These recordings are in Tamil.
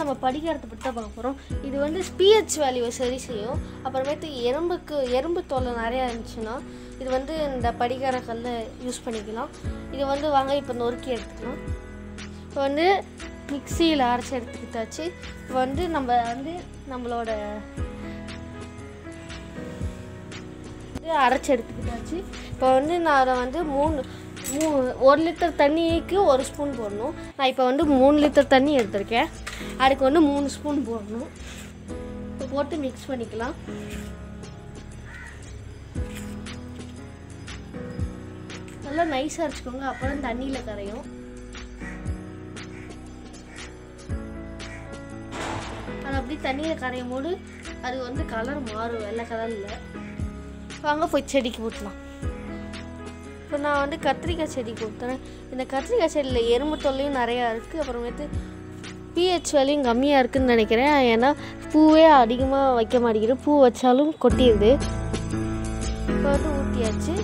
நம்ம படிக்கிறத பற்றி தான் பார்க்க போகிறோம் இது வந்து பிஹெச் வேல்யூவை சரி செய்யும். அப்புறமேட்டு எறும்புக்கு எறும்பு தொல்லை நிறையா இருந்துச்சுன்னா இது வந்து இந்த படிகார கல்லை யூஸ் பண்ணிக்கலாம். இது வந்து வாங்க இப்போ நொறுக்கி எடுத்துக்கலாம். இப்போ வந்து மிக்சியில் அரைச்சி எடுத்துக்கிட்டாச்சு. இப்போ வந்து நம்ம வந்து நம்மளோட அரைச்சி எடுத்துக்கிட்டாச்சு. இப்போ வந்து நான் அதை வந்து மூணு மூ ஒரு லிட்டர் தண்ணிக்கு ஒரு ஸ்பூன் போடணும். நான் இப்போ வந்து மூணு லிட்டர் தண்ணி எடுத்திருக்கேன். அதுக்கு வந்து மூணு ஸ்பூன் போடணும். இப்போ போட்டு மிக்ஸ் பண்ணிக்கலாம். நல்லா நைஸாக வச்சுக்கோங்க அப்போ தான் தண்ணியில் கரையும். அது அப்படி தண்ணியில் கரையும் போது அது வந்து கலர் மாறும் வெள்ளை கலரில் வாங்க போய் செடிக்கு ஊற்றலாம் இப்போ நான் வந்து கத்திரிக்காய் செடி கொடுத்தேன். இந்த கத்திரிக்காய் செடியில் எறும்பு தொல்லையும் நிறையா இருக்குது அப்புறமேட்டு பிஹெச் வேலையும் கம்மியாக இருக்குதுன்னு நினைக்கிறேன். ஏன்னா பூவே அதிகமாக வைக்க மாட்டேங்குது. பூ வச்சாலும் கொட்டிடுது. இப்போ வந்து ஊற்றியாச்சு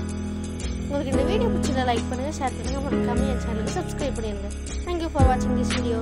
உங்களுக்கு இந்த வீடியோ பிடிச்சிருந்தா லைக் பண்ணுங்கள் ஷேர் பண்ணுங்கள் மறக்காம கம்மியாக சேனலுக்கு சப்ஸ்கிரைப் பண்ணிடுங்க. தேங்க்யூ ஃபார் வாட்சிங் திஸ் வீடியோ